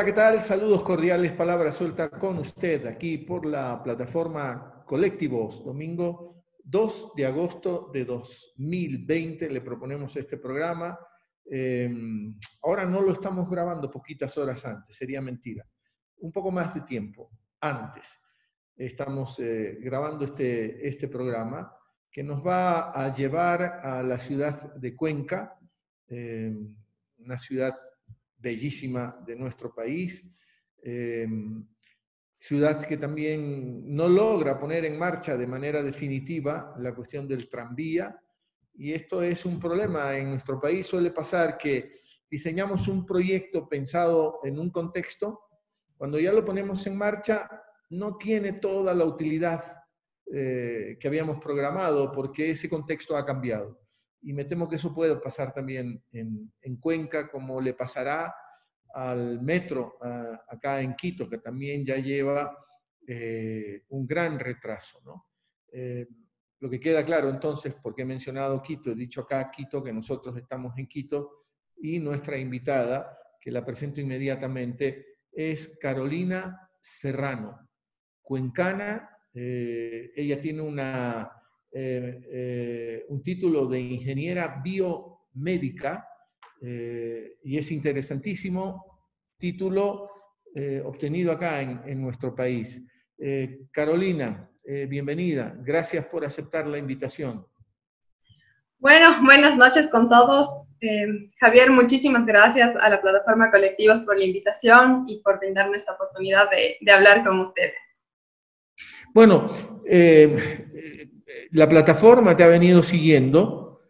Hola, ¿qué tal? Saludos cordiales, palabra suelta con usted aquí por la plataforma Colectivos, domingo 2 de agosto de 2020. Le proponemos este programa. Em, ahora no lo estamos grabando poquitas horas antes, sería mentira. Un poco más de tiempo antes. Estamos eh, grabando este, este programa que nos va a llevar a la ciudad de Cuenca, em, una ciudad bellísima de nuestro país, em, ciudad que también no logra poner en marcha de manera definitiva la cuestión del tranvía, y esto es un problema. En nuestro país suele pasar que diseñamos un proyecto pensado en un contexto, cuando ya lo ponemos en marcha, no tiene toda la utilidad eh, que habíamos programado porque ese contexto ha cambiado y me temo que eso puede pasar también en, Cuenca, como le pasará al metro acá en Quito, que también ya lleva eh, un gran retraso. Eh, lo que queda claro entonces, porque he mencionado Quito, he dicho acá Quito, que nosotros estamos en Quito, y nuestra invitada, que la presento inmediatamente, es Carolina Serrano, cuencana. Eh, ella tiene una eh, eh, un título de ingeniera biomédica eh, y es interesantísimo título obtenido acá en, nuestro país. Carolina, bienvenida. Gracias por aceptar la invitación. Bueno, buenas noches con todos. Javier, muchísimas gracias a la plataforma Colectivos por la invitación y por brindarme esta oportunidad de, de hablar con ustedes. Bueno, la plataforma te ha venido siguiendo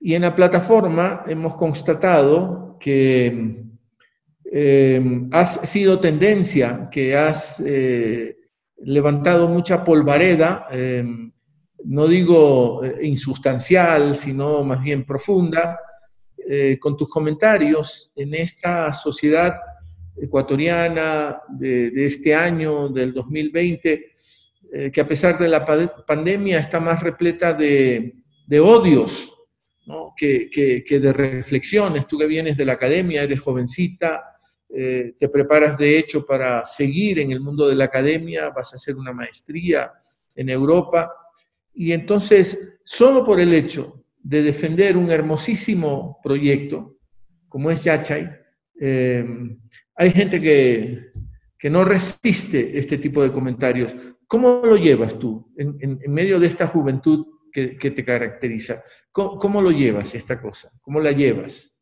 y en la plataforma hemos constatado que eh, has sido tendencia, que has eh, levantado mucha polvareda, eh, no digo insustancial, sino más bien profunda, con tus comentarios en esta sociedad ecuatoriana de, de este año, del 2020, eh, que a pesar de la pandemia está más repleta de, odios que, de reflexiones. Tú que vienes de la academia, eres jovencita, eh, te preparas de hecho para seguir en el mundo de la academia, vas a hacer una maestría en Europa. Y entonces, solo por el hecho de defender un hermosísimo proyecto como es Yachay, eh, hay gente que, que no resiste este tipo de comentarios. ¿Cómo lo llevas tú en, medio de esta juventud que, te caracteriza? ¿Cómo, lo llevas esta cosa? ¿Cómo la llevas?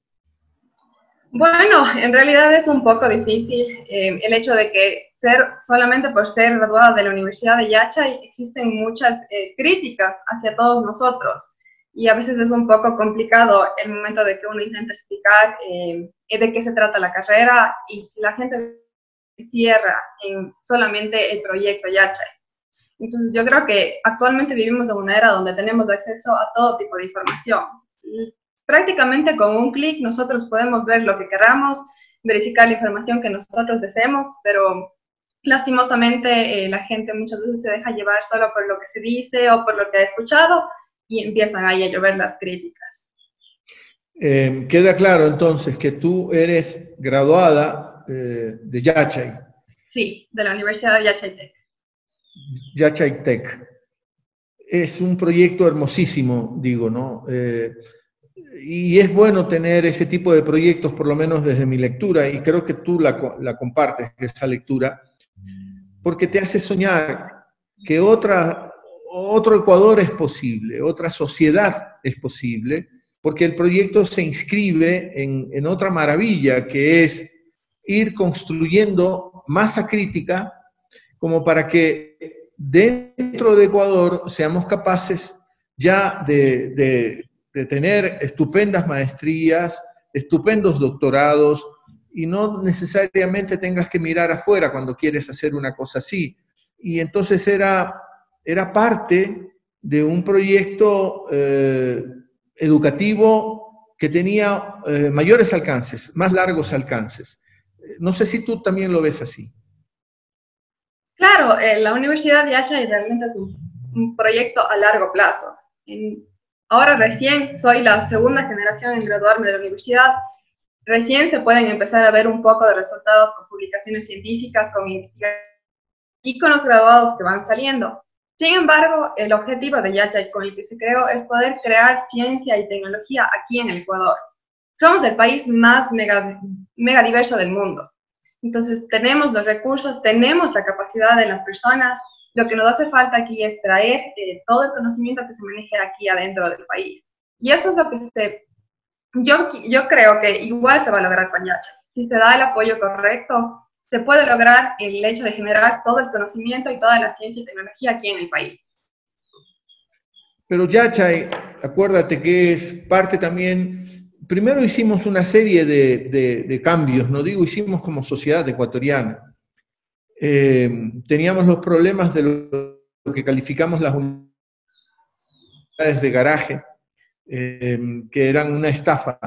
Bueno, en realidad es un poco difícil eh, el hecho de que ser solamente por ser graduada de la Universidad de Yachay existen muchas eh, críticas hacia todos nosotros y a veces es un poco complicado el momento de que uno intenta explicar eh, de qué se trata la carrera y si la gente cierra en solamente el proyecto Yachay. Entonces yo creo que actualmente vivimos en una era donde tenemos acceso a todo tipo de información. prácticamente con un clic nosotros podemos ver lo que queramos, verificar la información que nosotros deseemos, pero lastimosamente eh, la gente muchas veces se deja llevar solo por lo que se dice o por lo que ha escuchado y empiezan ahí a llover las críticas. Eh, queda claro entonces que tú eres graduada eh, de Yachay. Sí, de la Universidad de Yachay Tech. Yachaytec. Es un proyecto hermosísimo, digo, ¿no? Eh, y es bueno tener ese tipo de proyectos, por lo menos desde mi lectura, y creo que tú la, compartes, esa lectura, porque te hace soñar que otra, otro Ecuador es posible, otra sociedad es posible, porque el proyecto se inscribe en otra maravilla, que es ir construyendo masa crítica como para que dentro de Ecuador seamos capaces ya de, tener estupendas maestrías, estupendos doctorados, y no necesariamente tengas que mirar afuera cuando quieres hacer una cosa así. Y entonces era, era parte de un proyecto eh, educativo que tenía eh, mayores alcances, más largos alcances. No sé si tú también lo ves así. Claro, eh, la Universidad de Yachay realmente es un, proyecto a largo plazo. ahora recién soy la segunda generación en graduarme de la universidad recién se pueden empezar a ver un poco de resultados con publicaciones científicas, con investigaciones y con los graduados que van saliendo. Sin embargo, el objetivo de Yachay con el que se creó es poder crear ciencia y tecnología aquí en el Ecuador. Somos el país más mega, mega diverso del mundo. Entonces, tenemos los recursos, tenemos la capacidad de las personas. Lo que nos hace falta aquí es traer eh, todo el conocimiento que se maneje aquí adentro del país. Y eso es lo que se... Yo, yo creo que igual se va a lograr con Yachay. Si se da el apoyo correcto, se puede lograr el hecho de generar todo el conocimiento y toda la ciencia y tecnología aquí en el país. Pero Yachay, acuérdate que es parte también, primero hicimos una serie de, cambios, no digo hicimos como sociedad ecuatoriana. Eh, teníamos los problemas de lo que calificamos las unidades de garaje, eh, que eran una estafa,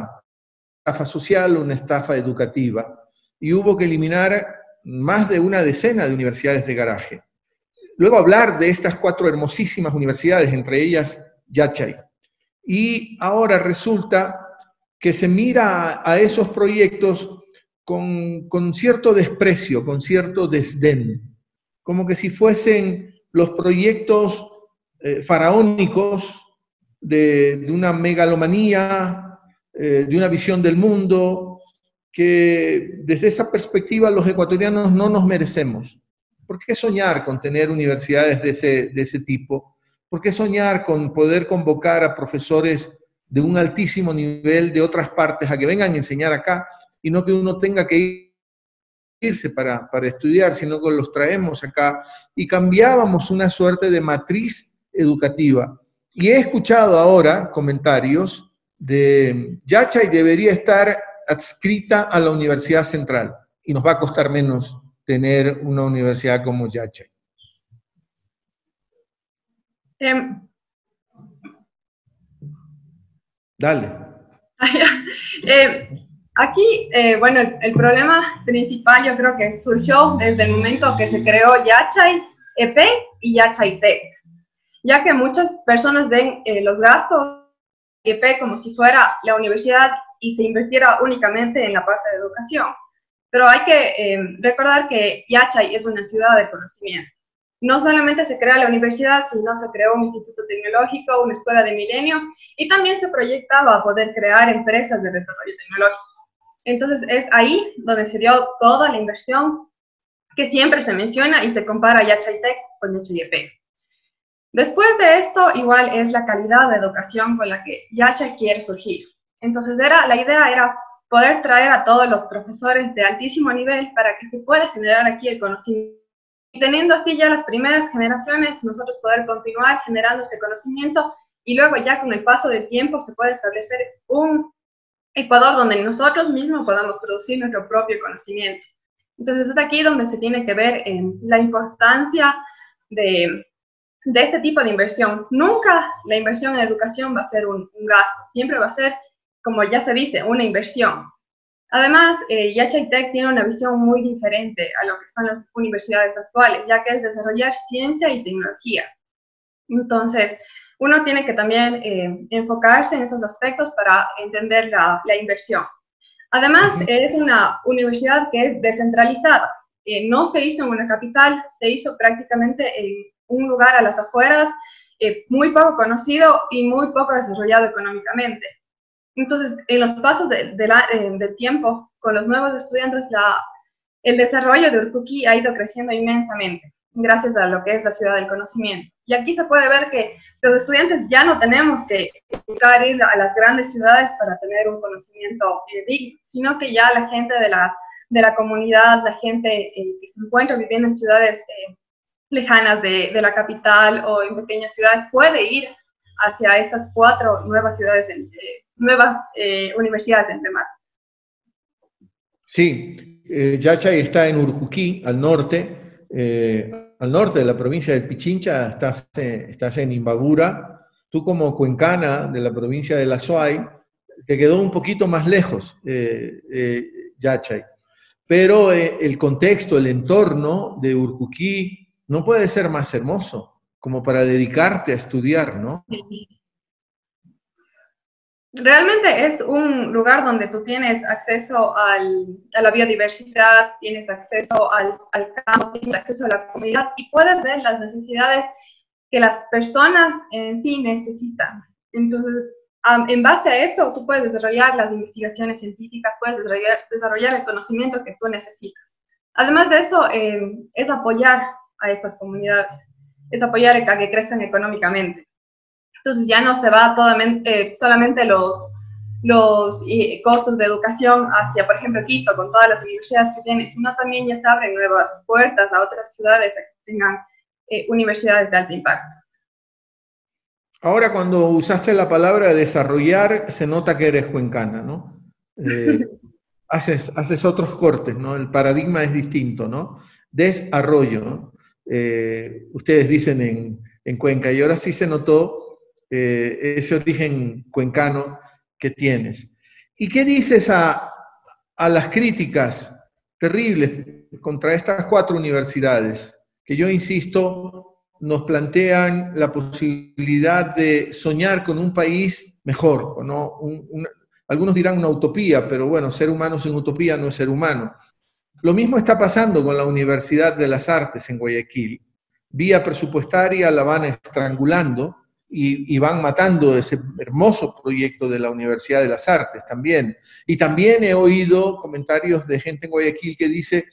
estafa social, una estafa educativa y hubo que eliminar más de una decena de universidades de garaje. Luego hablar de estas cuatro hermosísimas universidades, entre ellas Yachay. Y ahora resulta que se mira a esos proyectos con, cierto desprecio, con cierto desdén, como que si fuesen los proyectos eh, faraónicos de, una megalomanía, eh, de una visión del mundo, que desde esa perspectiva los ecuatorianos no nos merecemos. ¿Por qué soñar con tener universidades de ese, de ese tipo? ¿Por qué soñar con poder convocar a profesores de un altísimo nivel de otras partes a que vengan a enseñar acá y no que uno tenga que irse para, para estudiar, sino que los traemos acá y cambiábamos una suerte de matriz educativa. Y he escuchado ahora comentarios de Yachay debería estar adscrita a la Universidad Central y nos va a costar menos tener una universidad como Yache. Em, Dale. Em, aquí, eh, bueno, el, problema principal yo creo que surgió desde el momento que se creó Yachay EP y Yachay Tech, ya que muchas personas ven eh, los gastos EP como si fuera la universidad y se invirtiera únicamente en la parte de educación. Pero hay que eh, recordar que Yachay es una ciudad de conocimiento. No solamente se crea la universidad, sino se creó un instituto tecnológico, una escuela de milenio y también se proyectaba a poder crear empresas de desarrollo tecnológico. Entonces es ahí donde se dio toda la inversión que siempre se menciona y se compara Yachay Tech con Yachay EP. Después de esto, igual es la calidad de educación con la que Yachay quiere surgir. Entonces, era, la idea era poder traer a todos los profesores de altísimo nivel para que se pueda generar aquí el conocimiento. Y teniendo así ya las primeras generaciones, nosotros poder continuar generando este conocimiento y luego ya con el paso del tiempo se puede establecer un Ecuador donde nosotros mismos podamos producir nuestro propio conocimiento. Entonces es aquí donde se tiene que ver la importancia de este tipo de inversión. Nunca la inversión en educación va a ser un gasto, siempre va a ser como ya se dice, una inversión. Además, eh, Yachay Tech tiene una visión muy diferente a lo que son las universidades actuales, ya que es desarrollar ciencia y tecnología. Entonces, uno tiene que también eh, enfocarse en estos aspectos para entender la, inversión. Además, es una universidad que es descentralizada. Eh, no se hizo en una capital, se hizo prácticamente en un lugar a las afueras, eh, muy poco conocido y muy poco desarrollado económicamente. Entonces, en los pasos de, eh, del tiempo, con los nuevos estudiantes, la, el desarrollo de Urkuki ha ido creciendo inmensamente, gracias a lo que es la ciudad del conocimiento. Y aquí se puede ver que los estudiantes ya no tenemos que buscar ir a las grandes ciudades para tener un conocimiento eh, digno, sino que ya la gente de la, de la comunidad, la gente eh, que se encuentra viviendo en ciudades lejanas de, de, la capital o en pequeñas ciudades puede ir hacia estas cuatro nuevas ciudades nuevas eh, universidades en Mar. Sí, eh, Yachay está en Urjuquí, al norte, eh, al norte de la provincia de Pichincha, estás, estás en Imbabura. Tú como cuencana de la provincia de La Suay, te quedó un poquito más lejos, Yachay. Pero el contexto, el entorno de Urjuquí no puede ser más hermoso como para dedicarte a estudiar, ¿no? Sí. Realmente es un lugar donde tú tienes acceso al, a la biodiversidad, tienes acceso al, al, campo, tienes acceso a la comunidad y puedes ver las necesidades que las personas en sí necesitan. Entonces, en base a eso, tú puedes desarrollar las investigaciones científicas, puedes desarrollar, el conocimiento que tú necesitas. Además de eso, eh, es apoyar a estas comunidades, es apoyar a que crezcan económicamente. Entonces ya no se va eh, solamente los, los eh, costos de educación hacia, por ejemplo, Quito, con todas las universidades que tiene, sino también ya se abren nuevas puertas a otras ciudades a que tengan universidades de alto impacto. Ahora cuando usaste la palabra desarrollar, se nota que eres cuencana, ¿no? Eh, haces, haces otros cortes, ¿no? El paradigma es distinto, ¿no? Desarrollo, eh, ustedes dicen en, en, Cuenca, y ahora sí se notó eh, ese origen cuencano que tienes. ¿Y qué dices a, a las críticas terribles contra estas cuatro universidades? Que yo insisto, nos plantean la posibilidad de soñar con un país mejor. ¿no? algunos dirán una utopía, pero bueno, ser humano sin utopía no es ser humano. Lo mismo está pasando con la Universidad de las Artes en Guayaquil. Vía presupuestaria la van estrangulando y, van matando ese hermoso proyecto de la Universidad de las Artes también. Y también he oído comentarios de gente en Guayaquil que dice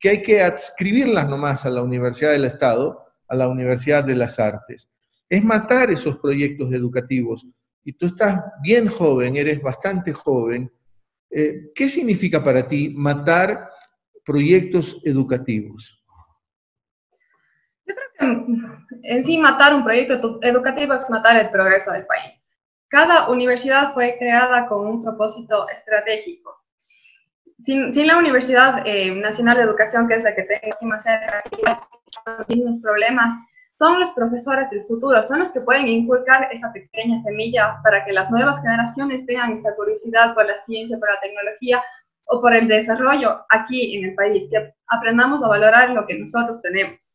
que hay que adscribirlas nomás a la Universidad del Estado a la Universidad de las Artes. Es matar esos proyectos educativos. Y tú estás bien joven, eres bastante joven. Eh, ¿Qué significa para ti matar proyectos educativos? En sí matar un proyecto educativo es matar el progreso del país. Cada universidad fue creada con un propósito estratégico. Sin, la Universidad eh, Nacional de Educación, que es la que tengo aquí más cerca, mismos problemas, son los profesores del futuro, son los que pueden inculcar esa pequeña semilla para que las nuevas generaciones tengan esta curiosidad por la ciencia, por la tecnología o por el desarrollo aquí en el país, que aprendamos a valorar lo que nosotros tenemos.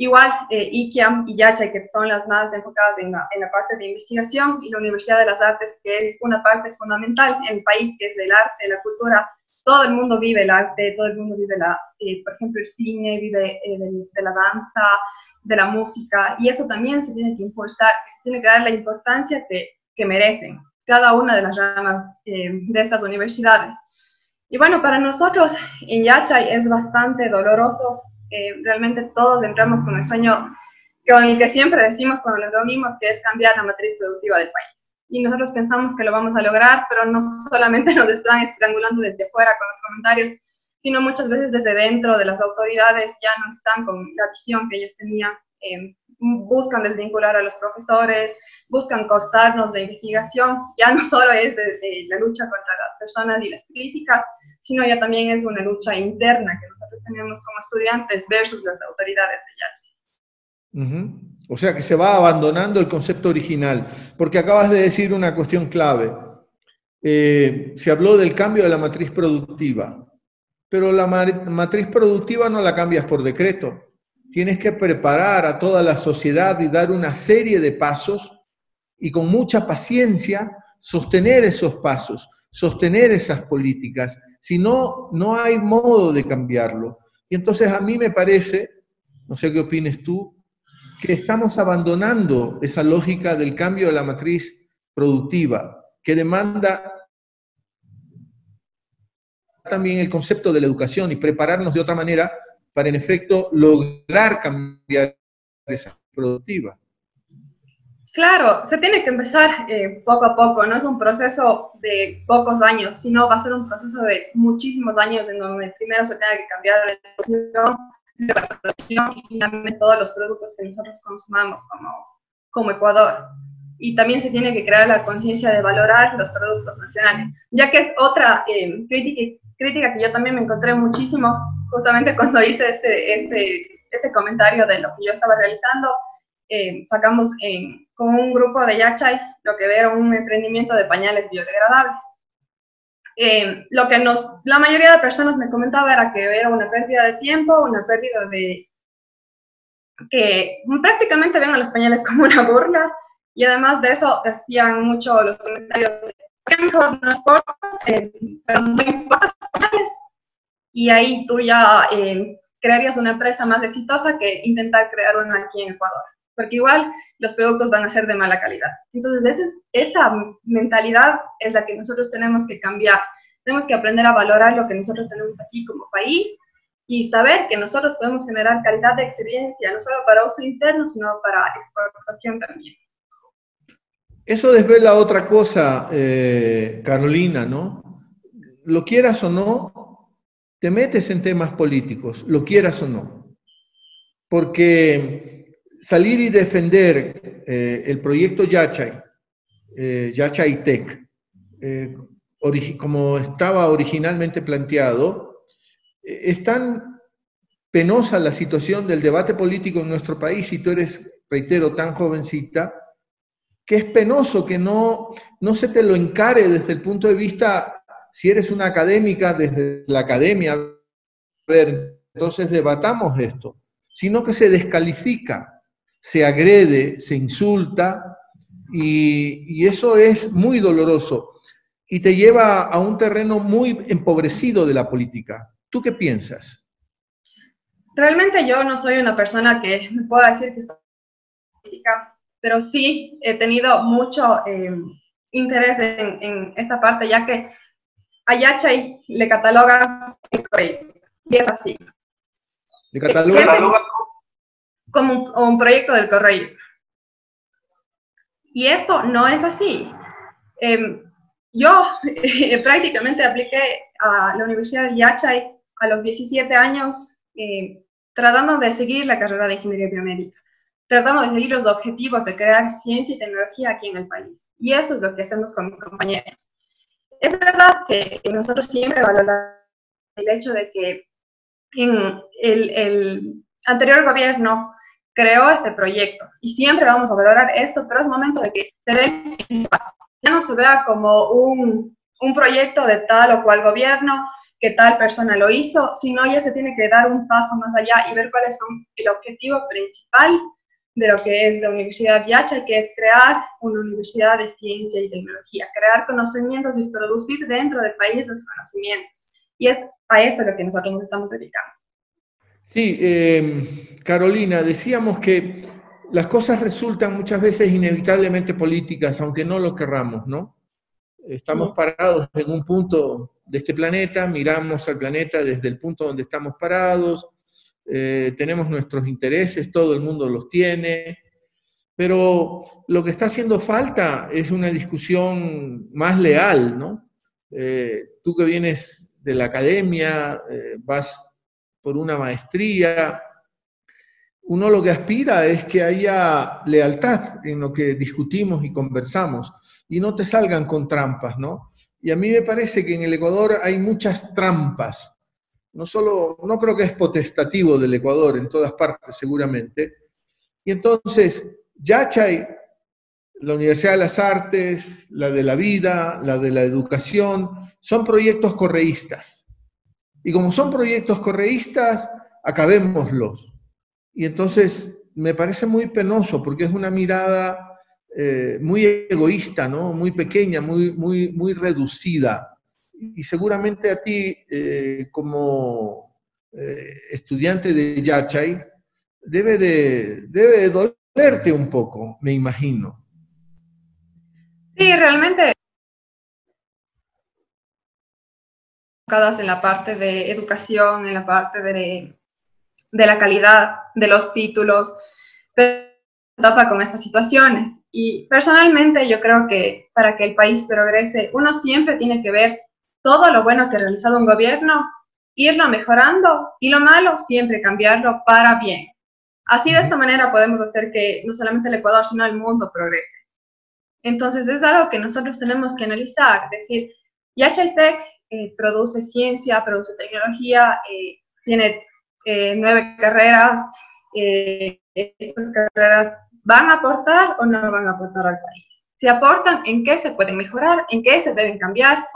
Igual, eh, IKIAM y YACHA, que son las más enfocadas en la, en la, parte de investigación, y la Universidad de las Artes, que es una parte fundamental en el país, que es del arte, la cultura, todo el mundo vive el arte, todo el mundo vive, la, eh, por ejemplo, el cine, vive eh, de, la danza, de la música, y eso también se tiene que impulsar, se tiene que dar la importancia que, que merecen cada una de las ramas eh, de estas universidades. Y bueno, para nosotros en Yachay es bastante doloroso, realmente todos entramos con el sueño con el que siempre decimos cuando nos reunimos, que es cambiar la matriz productiva del país y nosotros pensamos que lo vamos a lograr, pero no solamente nos están estrangulando desde fuera con los comentarios, sino muchas veces desde dentro de las autoridades ya no están con la visión que ellos tenían. Eh, buscan desvincular a los profesores, buscan cortarnos de investigación. Ya no solo es la lucha contra las personas y las críticas, sino ya también es una lucha interna que nosotros tenemos como estudiantes versus las autoridades de Yachi. O sea que se va abandonando el concepto original, porque acabas de decir una cuestión clave. Eh, se habló del cambio de la matriz productiva, pero la matriz productiva no la cambias por decreto. Tienes que preparar a toda la sociedad y dar una serie de pasos y con mucha paciencia sostener esos pasos, sostener esas políticas. Si no, no hay modo de cambiarlo. Y entonces a mí me parece, no sé qué opines tú, que estamos abandonando esa lógica del cambio de la matriz productiva, que demanda también el concepto de la educación y prepararnos de otra manera para en efecto lograr cambiar esa productiva. Claro, se tiene que empezar eh, poco a poco, no es un proceso de pocos años, sino va a ser un proceso de muchísimos años en donde primero se tenga que cambiar la educación, la producción y finalmente todos los productos que nosotros consumamos como, como Ecuador. Y también se tiene que crear la conciencia de valorar los productos nacionales, ya que es otra eh, crítica, crítica que yo también me encontré muchísimo justamente cuando hice este, este, este comentario de lo que yo estaba realizando. Eh, sacamos en, con un grupo de Yachay lo que era un emprendimiento de pañales biodegradables. Eh, lo que nos, la mayoría de personas me comentaba era que era una pérdida de tiempo, una pérdida de, que prácticamente ven a los pañales como una burla, y además de eso decían mucho los comentarios mejor no eh, pero muy importantes. Y ahí tú ya eh, crearías una empresa más exitosa que intentar crear una aquí en Ecuador. Porque igual los productos van a ser de mala calidad. Entonces, esa mentalidad es la que nosotros tenemos que cambiar. Tenemos que aprender a valorar lo que nosotros tenemos aquí como país y saber que nosotros podemos generar calidad de excelencia, no solo para uso interno, sino para exportación también. Eso desvela otra cosa, eh, Carolina, ¿no? Lo quieras o no, te metes en temas políticos, lo quieras o no. Porque salir y defender eh, el proyecto Yachay, eh, Yachay Tech, eh, como estaba originalmente planteado, es tan penosa la situación del debate político en nuestro país, y tú eres, reitero, tan jovencita, que es penoso que no, no se te lo encare desde el punto de vista, si eres una académica, desde la academia, ver, entonces debatamos esto, sino que se descalifica, se agrede, se insulta, y, y eso es muy doloroso y te lleva a un terreno muy empobrecido de la política. ¿Tú qué piensas? Realmente yo no soy una persona que me pueda decir que soy política pero sí he tenido mucho eh, interés en, esta parte, ya que a Yachay le cataloga el y es así. ¿Le cataloga? Como un, proyecto del correísmo. Y esto no es así. Em, yo prácticamente apliqué a la Universidad de Yachay a los 17 años, eh, tratando de seguir la carrera de Ingeniería Biomédica tratando de seguir los objetivos de crear ciencia y tecnología aquí en el país. Y eso es lo que hacemos con mis compañeros. Es verdad que nosotros siempre valoramos el hecho de que en el, el anterior gobierno creó este proyecto y siempre vamos a valorar esto, pero es momento de que se dé. Ya no se vea como un, un proyecto de tal o cual gobierno, que tal persona lo hizo, sino ya se tiene que dar un paso más allá y ver cuáles son el objetivo principal de lo que es la Universidad Viacha, que es crear una universidad de ciencia y tecnología, crear conocimientos y producir dentro del país los conocimientos. Y es a eso lo que nosotros nos estamos dedicando. Sí, eh, Carolina, decíamos que las cosas resultan muchas veces inevitablemente políticas, aunque no lo querramos, ¿no? Estamos parados en un punto de este planeta, miramos al planeta desde el punto donde estamos parados, eh, tenemos nuestros intereses, todo el mundo los tiene, pero lo que está haciendo falta es una discusión más leal, ¿no? Eh, tú que vienes de la academia, eh, vas por una maestría, uno lo que aspira es que haya lealtad en lo que discutimos y conversamos y no te salgan con trampas, ¿no? Y a mí me parece que en el Ecuador hay muchas trampas no solo, no creo que es potestativo del Ecuador en todas partes seguramente. Y entonces, Yachay, la Universidad de las Artes, la de la vida, la de la educación, son proyectos correístas. Y como son proyectos correístas, acabémoslos. Y entonces me parece muy penoso porque es una mirada eh, muy egoísta, ¿no? muy pequeña, muy, muy, muy reducida y seguramente a ti, eh, como eh, estudiante de Yachay, debe de, debe dolerte un poco, me imagino. Sí, realmente en la parte de educación, en la parte de, de la calidad de los títulos, pero tapa con estas situaciones. Y personalmente yo creo que para que el país progrese, uno siempre tiene que ver todo lo bueno que ha realizado un gobierno, irlo mejorando y lo malo siempre cambiarlo para bien. Así de esta manera podemos hacer que no solamente el Ecuador, sino el mundo progrese. Entonces es algo que nosotros tenemos que analizar, es decir, Yachay Tech eh, produce ciencia, produce tecnología, eh, tiene eh, nueve carreras, estas carreras van a aportar o no van a aportar al país. Si aportan, ¿en qué se pueden mejorar? ¿En qué se deben cambiar?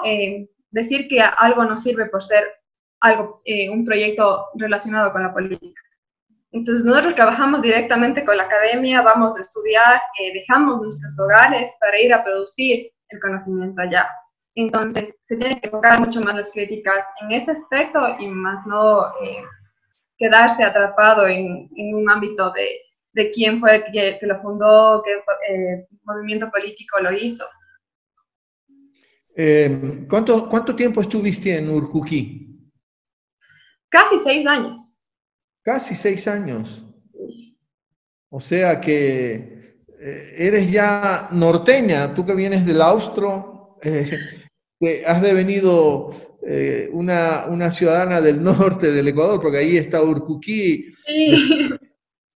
Decir que algo no sirve por ser algo, eh, un proyecto relacionado con la política. Entonces nosotros trabajamos directamente con la academia, vamos a estudiar, eh, dejamos nuestros hogares para ir a producir el conocimiento allá. Entonces, se tiene que enfocar mucho más las críticas en ese aspecto y más no eh, quedarse atrapado en, un ámbito de, de quién fue que, que lo fundó, qué eh, movimiento político lo hizo. Eh, ¿cuánto, ¿Cuánto tiempo estuviste en Urcuquí? Casi seis años. Casi seis años. O sea que eh, eres ya norteña, tú que vienes del Austro, eh, que has devenido una, una, ciudadana del norte del Ecuador, porque ahí está Urcuquí,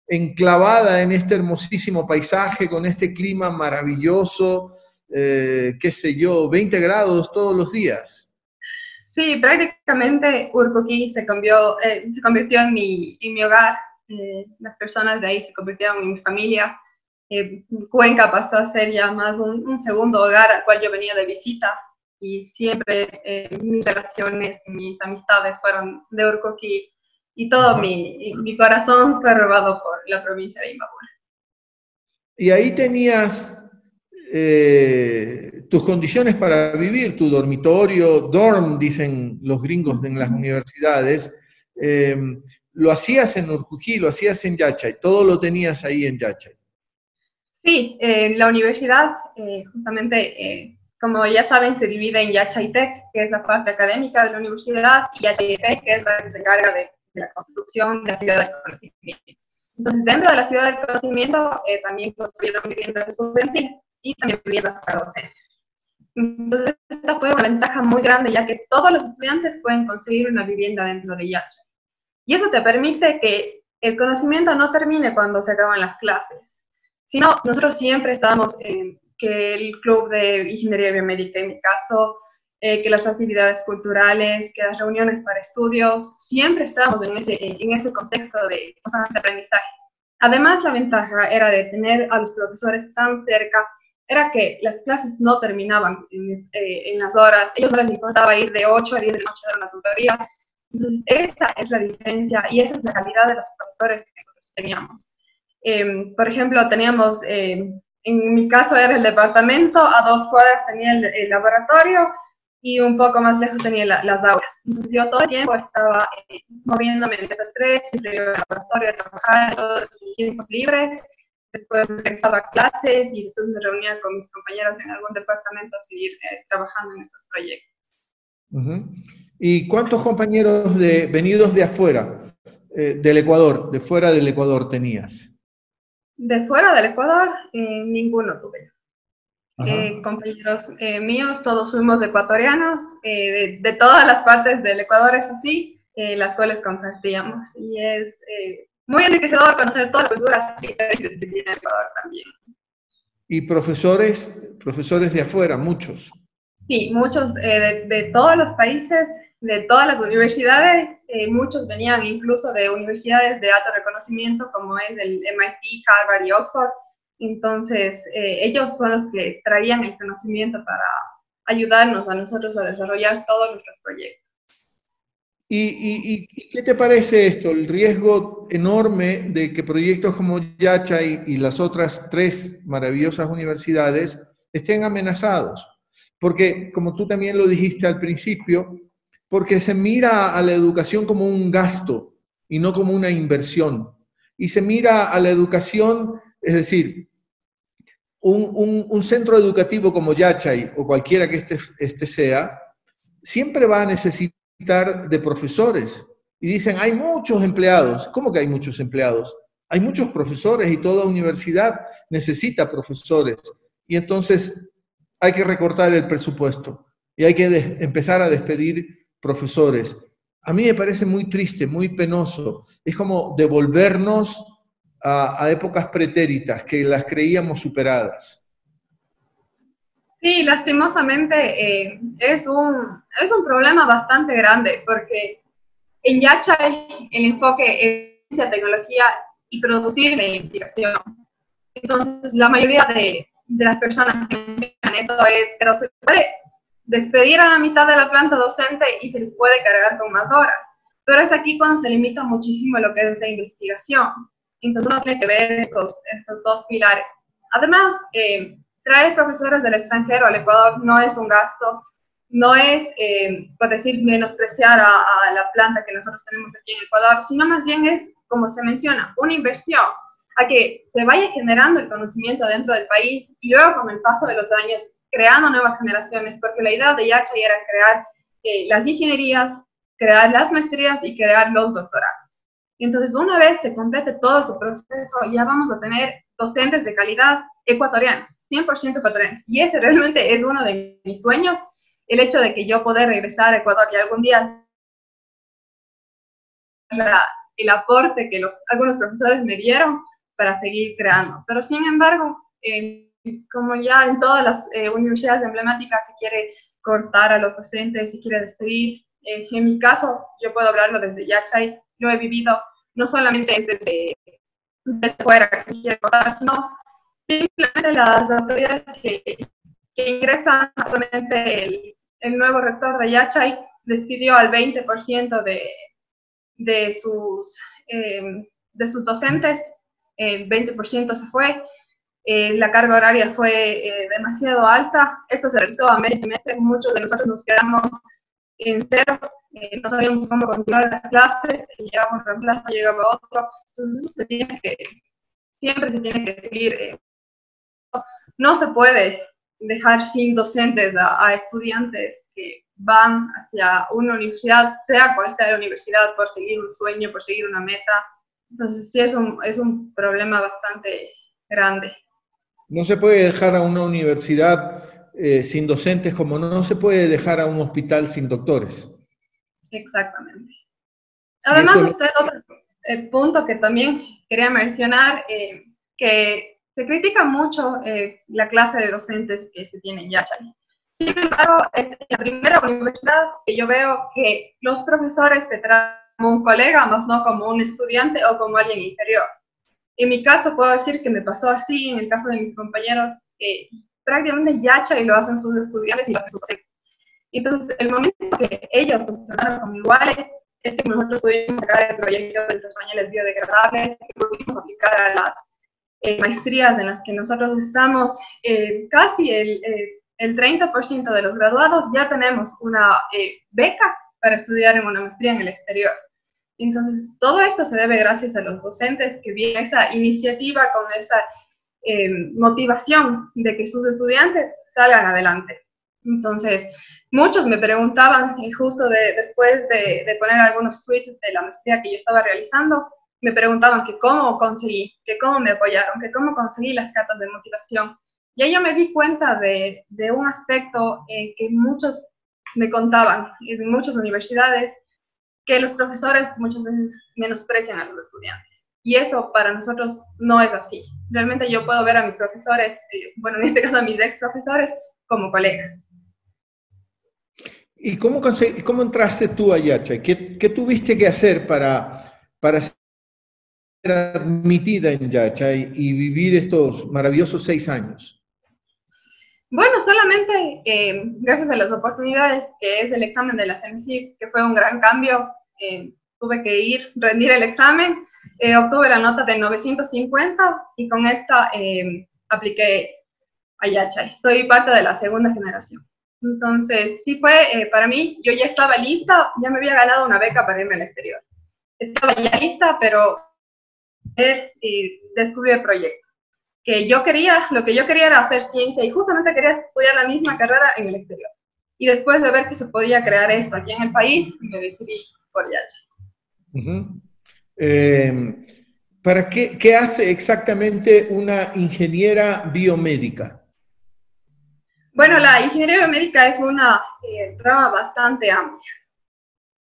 enclavada en este hermosísimo paisaje, con este clima maravilloso, eh, qué sé yo, 20 grados todos los días. Sí, prácticamente Urcoquí se, cambió, eh, se convirtió en mi, en mi hogar. Eh, las personas de ahí se convirtieron en mi familia. Cuenca pasó a ser ya más un, segundo hogar al cual yo venía de visita y siempre mis relaciones, mis amistades fueron de Urcoquí y todo mi, mi, corazón fue robado por la provincia de Imbabura. Y ahí tenías eh, tus condiciones para vivir, tu dormitorio, dorm, dicen los gringos en las universidades, eh, lo hacías en Urcuquí, lo hacías en Yachay, todo lo tenías ahí en Yachay. Sí, eh, la universidad, justamente, como ya saben, se divide en Yachay Tech, que es la parte académica de la universidad, y Yachay Tech, que es la que se encarga de, la construcción de la ciudad del conocimiento. Entonces, dentro de la ciudad del conocimiento, también construyeron viviendas estudiantiles y también viviendas para docentes. Entonces, esta fue una ventaja muy grande, ya que todos los estudiantes pueden conseguir una vivienda dentro de Yacha. Y eso te permite que el conocimiento no termine cuando se acaban las clases, sino nosotros siempre estamos en que el club de ingeniería biomédica, en mi caso, eh, que las actividades culturales, que las reuniones para estudios, siempre estamos en ese, en ese contexto de aprendizaje. Además, la ventaja era de tener a los profesores tan cerca era que las clases no terminaban eh, en, las horas, ellos no les importaba ir de 8 a 10 de la noche a una tutoría. Entonces, esta es la diferencia y esa es la calidad de los profesores que nosotros teníamos. Em, por ejemplo, teníamos, em, en mi caso era el departamento, a dos cuadras tenía el, laboratorio y un poco más lejos tenía las aulas. Entonces, yo todo el tiempo estaba eh, moviéndome entre esas tres, siempre iba al laboratorio a trabajar, todos los tiempos libres después regresaba a clases y después me reunía con mis compañeros en algún departamento a seguir eh, trabajando en estos proyectos. ¿Y cuántos compañeros de, venidos de afuera, eh, del Ecuador, de fuera del Ecuador tenías? De fuera del Ecuador, eh, ninguno tuve. compañeros míos, todos fuimos ecuatorianos, de, de, todas las partes del Ecuador, eso sí, las cuales compartíamos. Y es muy enriquecedor conocer todas las culturas que en Ecuador también. ¿Y profesores, profesores de afuera, muchos? Sí, muchos eh, de, todos los países, de todas las universidades, eh, muchos venían incluso de universidades de alto reconocimiento como es el MIT, Harvard y Oxford. Entonces, eh, ellos son los que traían el conocimiento para ayudarnos a nosotros a desarrollar todos nuestros proyectos. ¿Y, qué te parece esto? El riesgo enorme de que proyectos como Yacha y, las otras tres maravillosas universidades estén amenazados. Porque, como tú también lo dijiste al principio, porque se mira a la educación como un gasto y no como una inversión. Y se mira a la educación, es decir, un, centro educativo como Yachay o cualquiera que este, este sea, siempre va a necesitar de profesores. Y dicen, hay muchos empleados. ¿Cómo que hay muchos empleados? Hay muchos profesores y toda universidad necesita profesores. Y entonces hay que recortar el presupuesto y hay que empezar a despedir profesores. A mí me parece muy triste, muy penoso. Es como devolvernos a, épocas pretéritas que las creíamos superadas. Sí, lastimosamente eh, es, un, es un problema bastante grande porque en Yachay el enfoque es ciencia, tecnología y producir la investigación. Entonces, la mayoría de, de las personas que mencionan esto es, pero se puede despedir a la mitad de la planta docente y se les puede cargar con más horas. Pero es aquí cuando se limita muchísimo lo que es la investigación. Entonces uno tiene que ver estos, estos dos pilares. Además, eh, traer profesores del extranjero al Ecuador no es un gasto, no es, eh, por decir, menospreciar a, a, la planta que nosotros tenemos aquí en Ecuador, sino más bien es, como se menciona, una inversión a que se vaya generando el conocimiento dentro del país y luego con el paso de los años creando nuevas generaciones, porque la idea de Yachay era crear eh, las ingenierías, crear las maestrías y crear los doctorados. Entonces, una vez se complete todo su proceso, ya vamos a tener docentes de calidad ecuatorianos, 100% ecuatorianos. Y ese realmente es uno de mis sueños, el hecho de que yo poder regresar a Ecuador y algún día el aporte que los, algunos profesores me dieron para seguir creando. Pero sin embargo, eh, como ya en todas las eh, universidades emblemáticas se quiere cortar a los docentes, se quiere despedir, eh, en mi caso, yo puedo hablarlo desde Yachay, lo he vivido no solamente desde, desde fuera, sino simplemente las autoridades que, que ingresan, actualmente el, el, nuevo rector de Yachay despidió al 20% de, de, sus, eh, de sus docentes. El 20% se fue, eh, la carga horaria fue eh, demasiado alta, esto se realizó a medio semestre, muchos de nosotros nos quedamos en cero, eh, no sabíamos cómo continuar las clases, llegaba un reemplazo, llegaba otro, entonces se tiene que, siempre se tiene que seguir, no se puede dejar sin docentes a, a estudiantes que van hacia una universidad, sea cual sea la universidad, por seguir un sueño, por seguir una meta, entonces sí es un, es un problema bastante grande. No se puede dejar a una universidad eh, sin docentes como no se puede dejar a un hospital sin doctores. Exactamente. Además, este otro eh, punto que también quería mencionar, eh, que se critica mucho la clase de docentes que se tiene en. Sin embargo, es la primera universidad que yo veo que los profesores te tratan como un colega, más no como un estudiante o como alguien inferior. En mi caso puedo decir que me pasó así, en el caso de mis compañeros, que prácticamente yacha y lo hacen sus estudiantes y lo hacen sus Entonces, el momento que ellos nos trataron como iguales, es que nosotros pudimos sacar el proyecto de los pañales biodegradables, que pudimos aplicar a las eh, maestrías en las que nosotros estamos, eh, casi el, eh, el 30% de los graduados ya tenemos una beca para estudiar en una maestría en el exterior. Entonces, todo esto se debe gracias a los docentes que vienen esa iniciativa con esa motivación de que sus estudiantes salgan adelante. Entonces, muchos me preguntaban, y justo después de, de, poner algunos tweets de la maestría que yo estaba realizando, me preguntaban que cómo conseguí, que cómo me apoyaron, que cómo conseguí las cartas de motivación. Y ahí yo me di cuenta de, de un aspecto eh, que muchos me contaban en muchas universidades que los profesores muchas veces menosprecian a los estudiantes. Y eso para nosotros no es así. Realmente yo puedo ver a mis profesores, eh, bueno, en este caso a mis ex profesores, como colegas. ¿Y cómo, cómo entraste tú a Yacha? ¿Qué, ¿Qué, tuviste que hacer para, para admitida en Yacha y, vivir estos maravillosos seis años? Bueno, solamente eh, gracias a las oportunidades, que es el examen de la CENSIP, que fue un gran cambio. Eh, tuve que ir, rendir el examen, eh, obtuve la nota de 950 y con esta apliqué a Yachay. Soy parte de la segunda generación. Entonces, sí fue para mí, yo ya estaba lista, ya me había ganado una beca para irme al exterior. Estaba ya lista, pero descubrí el proyecto que yo quería, lo que yo quería era hacer ciencia y justamente quería estudiar la misma carrera en el exterior. Y después de ver que se podía crear esto aquí en el país, me decidí por Yacha. Em, ¿Para qué, qué hace exactamente una ingeniera biomédica? Bueno, la ingeniería biomédica es una eh, rama bastante amplia.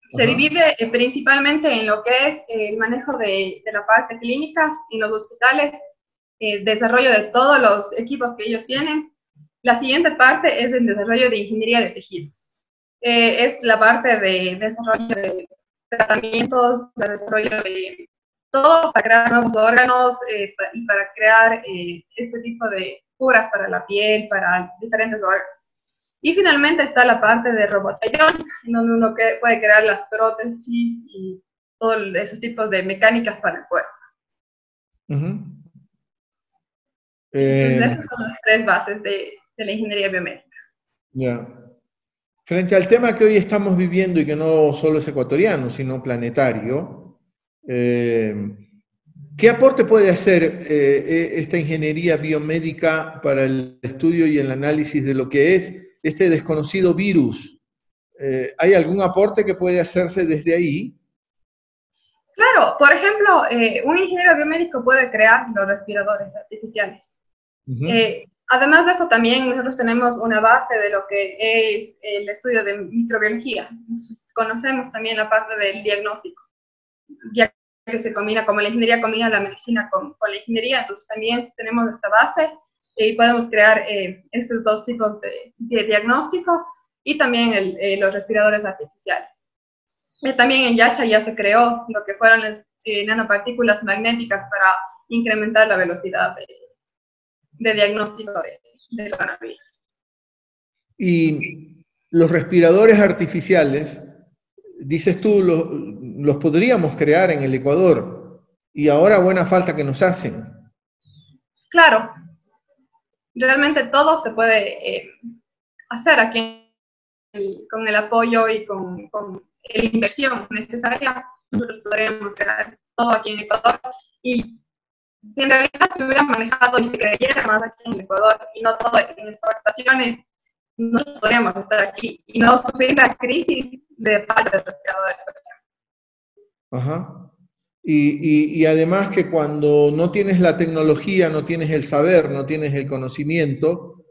Se divide eh, principalmente en lo que es el manejo de, de, la parte clínica en los hospitales, eh, desarrollo de todos los equipos que ellos tienen. La siguiente parte es el desarrollo de ingeniería de tejidos. Eh, es la parte de desarrollo de tratamientos, de desarrollo de todo para crear nuevos órganos eh, y para crear este tipo de curas para la piel, para diferentes órganos. Y finalmente está la parte de robotallón, en donde uno puede crear las prótesis y todos esos tipos de mecánicas para el cuerpo. Eh, esas son las tres bases de, la ingeniería biomédica. Ya. Frente al tema que hoy estamos viviendo y que no solo es ecuatoriano, sino planetario, eh, ¿qué aporte puede hacer eh, esta ingeniería biomédica para el estudio y el análisis de lo que es este desconocido virus? ¿Hay algún aporte que puede hacerse desde ahí? Claro, por ejemplo, un ingeniero biomédico puede crear los respiradores artificiales. Eh, además de eso, también nosotros tenemos una base de lo que es el estudio de microbiología. conocemos también la parte del diagnóstico, ya que se combina, como la ingeniería combina la medicina con, la ingeniería, entonces también tenemos esta base y podemos crear eh, estos dos tipos de, diagnóstico y también eh, los respiradores artificiales. también en Yacha ya se creó lo que fueron las nanopartículas magnéticas para incrementar la velocidad de, de diagnóstico de, coronavirus. Y los respiradores artificiales, dices tú, los, podríamos crear en el Ecuador y ahora buena falta que nos hacen. Claro, realmente todo se puede eh, hacer aquí con el apoyo y con, la inversión necesaria. Nosotros podríamos crear todo aquí en Ecuador y si en realidad se hubiera manejado y se creyera más aquí en Ecuador y no todo en exportaciones, no podríamos estar aquí y no sufrir la crisis de falta de respiradores. Ajá. Y, además que cuando no tienes la tecnología, no tienes el saber, no tienes el conocimiento,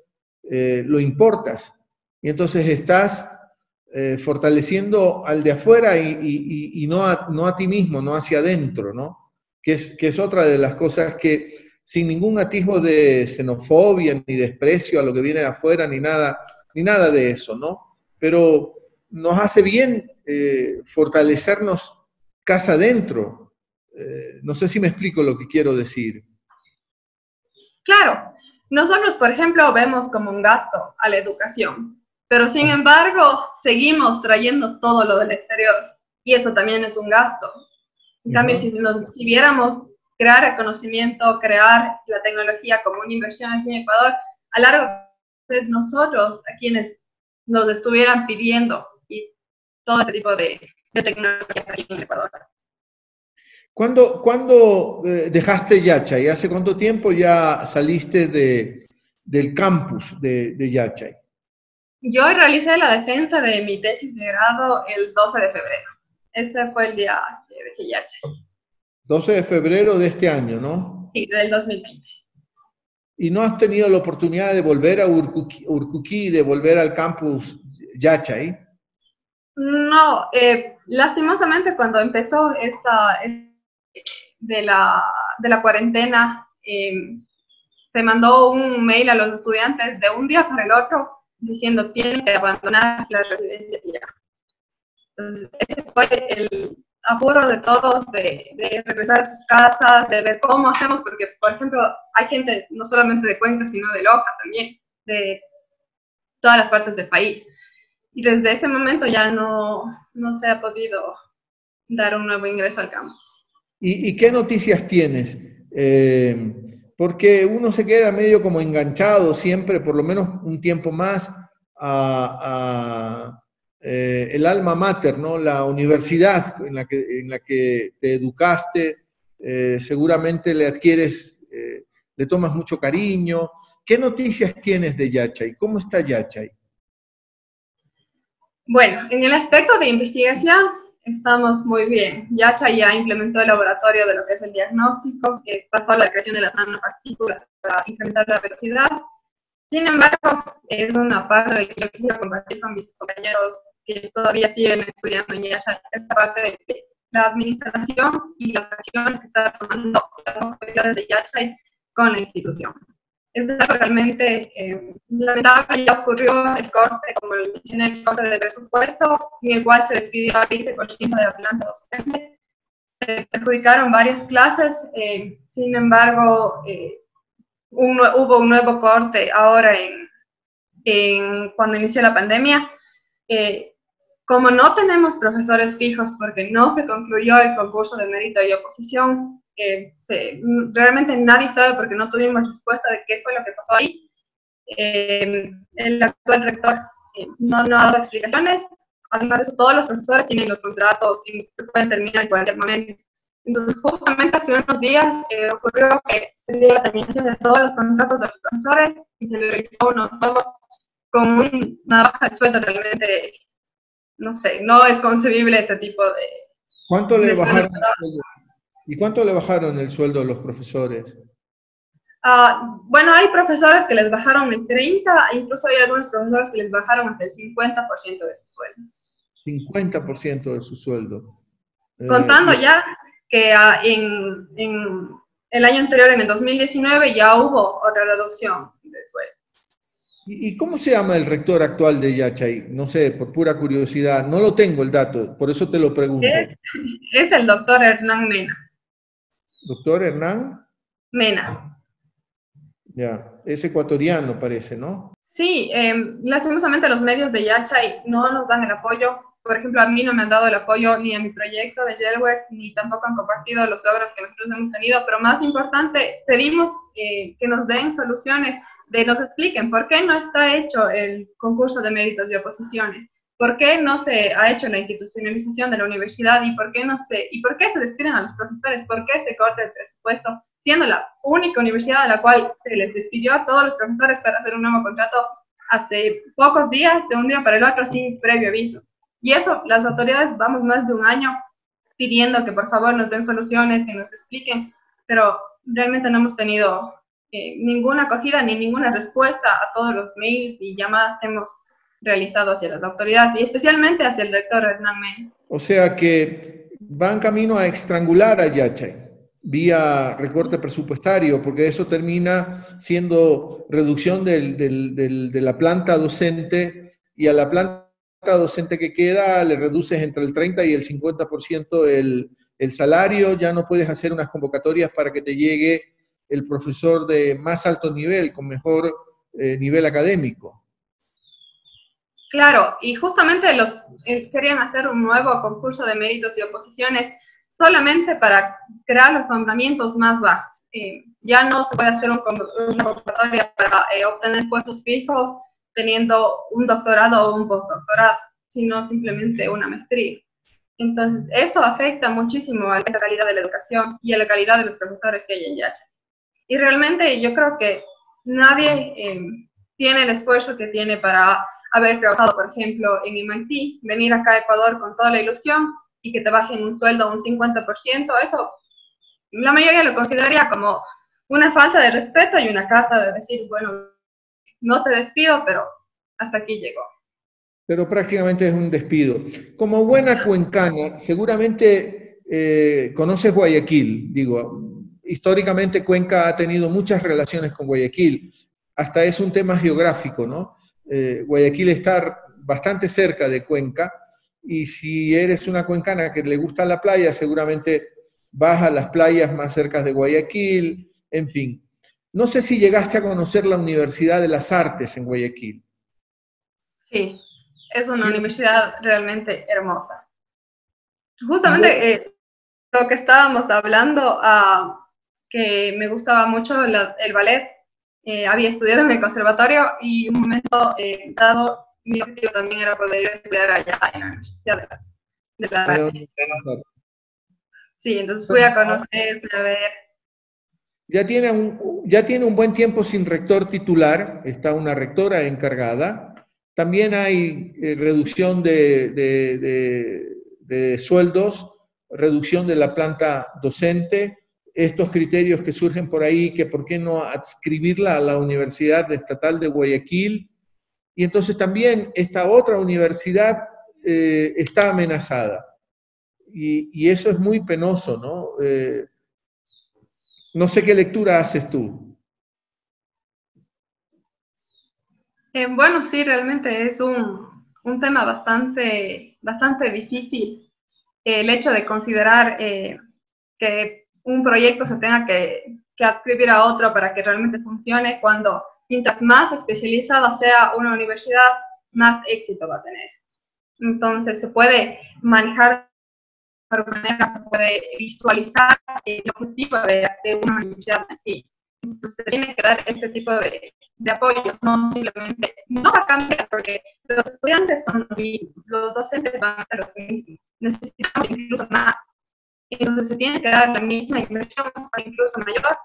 eh, lo importas. Y entonces estás eh, fortaleciendo al de afuera y, no, a, no a ti mismo, no hacia adentro, ¿no? que es, otra de las cosas que sin ningún atisbo de xenofobia ni desprecio a lo que viene de afuera, ni nada, ni nada de eso, ¿no? Pero nos hace bien eh, fortalecernos casa adentro. Eh, no sé si me explico lo que quiero decir. Claro, nosotros, por ejemplo, vemos como un gasto a la educación, pero sin embargo, seguimos trayendo todo lo del exterior y eso también es un gasto. En cambio, si, nos, si viéramos crear el conocimiento, crear la tecnología como una inversión aquí en Ecuador, a largo plazo nosotros a quienes nos estuvieran pidiendo y todo ese tipo de, de tecnología aquí en Ecuador. ¿Cuándo, ¿Cuándo, eh, dejaste Yachay? ¿Hace cuánto tiempo ya saliste de, del campus de, de Yachay? Yo realicé la defensa de mi tesis de grado el 12 de febrero. Ese fue el día de Gillache. 12 de febrero de este año, ¿no? Sí, del 2020. ¿Y no has tenido la oportunidad de volver a Urcuquí, de volver al campus Yachay? No, eh, lastimosamente cuando empezó esta de la, de la cuarentena, eh, se mandó un mail a los estudiantes de un día para el otro diciendo tienen que abandonar la residencia ya. Entonces, ese fue el apuro de todos de, regresar a sus casas, de ver cómo hacemos, porque, por ejemplo, hay gente no solamente de Cuenca, sino de Loja también, de todas las partes del país. Y desde ese momento ya no, no se ha podido dar un nuevo ingreso al campus. ¿Y, qué noticias tienes? Eh, porque uno se queda medio como enganchado siempre, por lo menos un tiempo más, eh, el alma mater, ¿no? la universidad en la que, te educaste, eh, seguramente le adquieres, le tomas mucho cariño. ¿Qué noticias tienes de Yachay? ¿Cómo está Yachay? Bueno, en el aspecto de investigación estamos muy bien. Yachay ya implementó el laboratorio de lo que es el diagnóstico, que pasó a la creación de las nanopartículas para incrementar la velocidad sin embargo, es una parte que yo quisiera compartir con mis compañeros que todavía siguen estudiando en Yasha, esta parte de la administración y las acciones que está tomando las autoridades de Yachay con la institución. Es realmente eh, lamentable, ya ocurrió el corte, como lo mencioné, el corte de presupuesto, en el cual se despidió al 20% de la planta docente. Se perjudicaron varias clases, eh, sin embargo, eh, hubo un nuevo corte ahora en, cuando inició la pandemia, eh, como no tenemos profesores fijos porque no se concluyó el concurso de mérito y oposición, eh, realmente nadie sabe porque no tuvimos respuesta de qué fue lo que pasó ahí. Eh, el actual rector eh, no, no, ha dado explicaciones. Además de eso, todos los profesores tienen los contratos y pueden terminar en cualquier momento. Entonces, justamente hace unos días ocurrió que se dio la terminación de todos los contratos de los profesores y se realizó unos nuevos con una baja de sueldo realmente, no sé, no es concebible ese tipo de... ¿Cuánto le bajaron? ¿Y cuánto le bajaron el sueldo a los profesores? Uh, bueno, hay profesores que les bajaron el 30, incluso hay algunos profesores que les bajaron hasta el 50% de sus sueldos. 50% de su sueldo. Eh, Contando ya que uh, en, en, el año anterior, en el 2019, ya hubo otra reducción de sueldos. ¿Y, cómo se llama el rector actual de Yachay? No sé, por pura curiosidad, no lo tengo el dato, por eso te lo pregunto. Es, es el doctor Hernán Mena. Doctor Hernán. Mena. Ya, es ecuatoriano parece, ¿no? Sí, eh, lastimosamente los medios de Yachay no nos dan el apoyo. Por ejemplo, a mí no me han dado el apoyo ni a mi proyecto de Gelware, ni tampoco han compartido los logros que nosotros hemos tenido. Pero más importante, pedimos eh, que nos den soluciones, de nos expliquen por qué no está hecho el concurso de méritos y oposiciones ¿Por qué no se ha hecho la institucionalización de la universidad y por qué no se y por qué se despiden a los profesores? ¿Por qué se corta el presupuesto siendo la única universidad a la cual se les despidió a todos los profesores para hacer un nuevo contrato hace pocos días, de un día para el otro, sin previo aviso? Y eso, las autoridades vamos más de un año pidiendo que por favor nos den soluciones, que nos expliquen, pero realmente no hemos tenido eh, ninguna acogida ni ninguna respuesta a todos los mails y llamadas que hemos realizado hacia las autoridades y especialmente hacia el rector Hernán. O sea que van camino a estrangular a Yachay vía recorte presupuestario, porque eso termina siendo reducción del, del, de la planta docente y a la planta docente que queda le reduces entre el 30 y el 50% el, el salario, ya no puedes hacer unas convocatorias para que te llegue el profesor de más alto nivel, con mejor eh, nivel académico. Claro, y justamente los eh, querían hacer un nuevo concurso de méritos y oposiciones solamente para crear los nombramientos más bajos. Eh, ya no se puede hacer un, una convocatoria para eh, obtener puestos fijos teniendo un doctorado o un postdoctorado, sino simplemente una maestría. Entonces, eso afecta muchísimo a la calidad de la educación y a la calidad de los profesores que hay en Yacha. Y realmente yo creo que nadie tiene el esfuerzo que tiene para haber trabajado, por ejemplo, en MIT, venir acá a Ecuador con toda la ilusión y que te bajen un sueldo un 50%, eso la mayoría lo consideraría como una falta de respeto y una carta de decir, bueno, no te despido, pero hasta aquí llegó. Pero prácticamente es un despido. Como buena cuencana, seguramente eh, conoces Guayaquil, digo, históricamente Cuenca ha tenido muchas relaciones con Guayaquil, hasta es un tema geográfico, ¿no? Eh, Guayaquil está bastante cerca de Cuenca y si eres una cuencana que le gusta la playa, seguramente vas a las playas más cerca de Guayaquil, en fin. No sé si llegaste a conocer la Universidad de las Artes en Guayaquil. Sí, es una universidad realmente hermosa. Justamente eh, lo que estábamos hablando, uh, que me gustaba mucho el ballet, eh, había estudiado en el conservatorio y un momento eh, dado mi objetivo también era poder estudiar allá en la Universidad de la, de Sí, entonces fui a conocer, fui a ver. Ya tiene, un, ya tiene un buen tiempo sin rector titular, está una rectora encargada. También hay eh, reducción de, de, de sueldos, reducción de la planta docente, estos criterios que surgen por ahí, que por qué no adscribirla a la Universidad Estatal de Guayaquil. Y entonces también esta otra universidad eh, está amenazada. Y, eso es muy penoso, ¿no? Eh, no sé qué lectura haces tú. Eh, bueno, sí, realmente es un, un, tema bastante, bastante difícil el hecho de considerar que un proyecto se tenga que, que adscribir a otro para que realmente funcione, cuando mientras más especializada sea una universidad, más éxito va a tener. Entonces se puede manejar de manera, se puede visualizar el objetivo de, una universidad así. Entonces se tiene que dar este tipo de, de apoyos, no simplemente, no va a cambiar porque los estudiantes son los mismos, los docentes van a ser los mismos, necesitamos incluso más. Entonces se tiene que dar la misma inversión o incluso mayor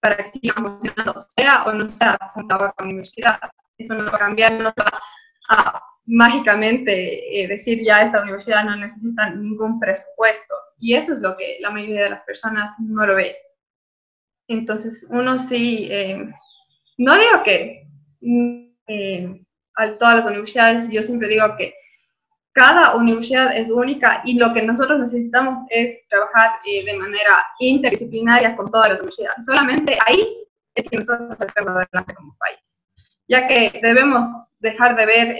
para que siga funcionando, sea o no sea contado con la universidad. Eso no va a cambiar, no va a mágicamente eh, decir ya esta universidad no necesita ningún presupuesto. Y eso es lo que la mayoría de las personas no lo ve. Entonces, uno sí, eh, no digo que eh, a todas las universidades, yo siempre digo que cada universidad es única y lo que nosotros necesitamos es trabajar de manera interdisciplinaria con todas las universidades. Solamente ahí es que nosotros salimos adelante como país, ya que debemos dejar de ver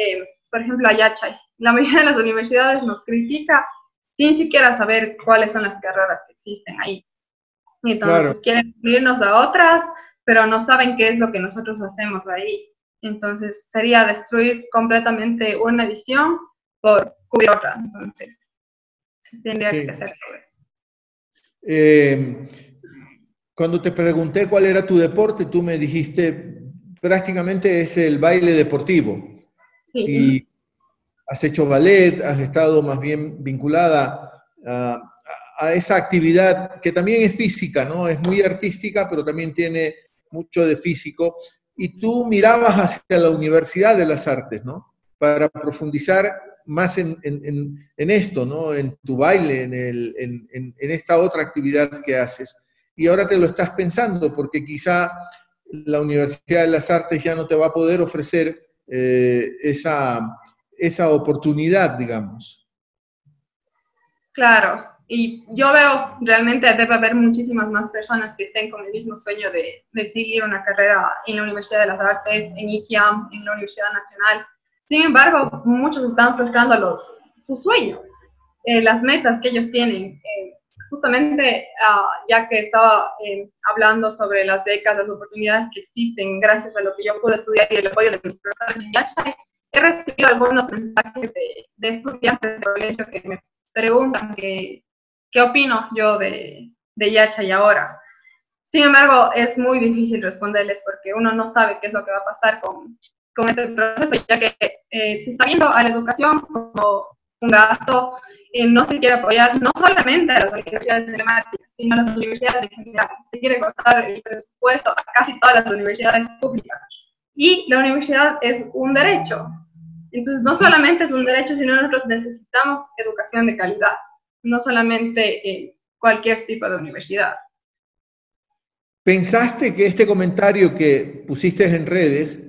por ejemplo, a Yachay. La mayoría de las universidades nos critica sin siquiera saber cuáles son las carreras que existen ahí. Entonces quieren irnos a otras, pero no saben qué es lo que nosotros hacemos ahí. Entonces sería destruir completamente una visión por cubrir otra. Entonces, tendría que hacer todo eso. Eh, cuando te pregunté cuál era tu deporte, tú me dijiste prácticamente es el baile deportivo. Y has hecho ballet, has estado más bien vinculada a, esa actividad que también es física, ¿no? Es muy artística, pero también tiene mucho de físico. Y tú mirabas hacia la Universidad de las Artes, ¿no? Para profundizar más en, esto, ¿no? En tu baile, en, en esta otra actividad que haces. Y ahora te lo estás pensando porque quizá la Universidad de las Artes ya no te va a poder ofrecer eh, esa, esa oportunidad, digamos. Claro, y yo veo realmente debe haber muchísimas más personas que estén con el mismo sueño de, de, seguir una carrera en la Universidad de las Artes, en IKIAM, en la Universidad Nacional. Sin embargo, muchos están frustrando los, sus sueños, eh, las metas que ellos tienen. Eh, justamente ah, ya que estaba eh, hablando sobre las becas, las oportunidades que existen gracias a lo que yo pude estudiar y el apoyo de mis profesores en Yachay, he recibido algunos mensajes de, de estudiantes de colegio que me preguntan que, qué opino yo de, de Yachay ahora. Sin embargo, es muy difícil responderles porque uno no sabe qué es lo que va a pasar con, con este proceso, ya que eh, se está viendo a la educación como un gasto no se quiere apoyar no solamente a las universidades temáticas, sino a las universidades en general. Se quiere cortar el presupuesto a casi todas las universidades públicas. Y la universidad es un derecho. Entonces, no solamente es un derecho, sino nosotros necesitamos educación de calidad, no solamente en cualquier tipo de universidad. ¿Pensaste que este comentario que pusiste en redes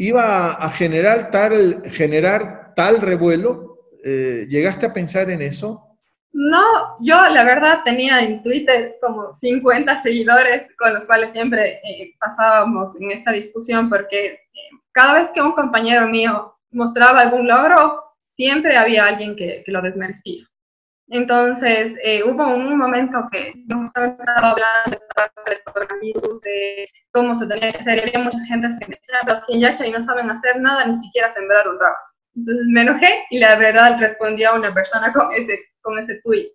iba a generar tal, generar tal revuelo? Eh, ¿Llegaste a pensar en eso? No, yo la verdad tenía en Twitter como 50 seguidores con los cuales siempre eh, pasábamos en esta discusión porque eh, cada vez que un compañero mío mostraba algún logro, siempre había alguien que, lo desmerecía. Entonces, hubo un momento que no estaba hablando de coronavirus, de cómo se tenía que hacer, y había mucha gente que me decía, pero si en Yacha y no saben hacer nada, ni siquiera sembrar un rabo. Entonces me enojé y la verdad respondí a una persona con ese, con ese tweet.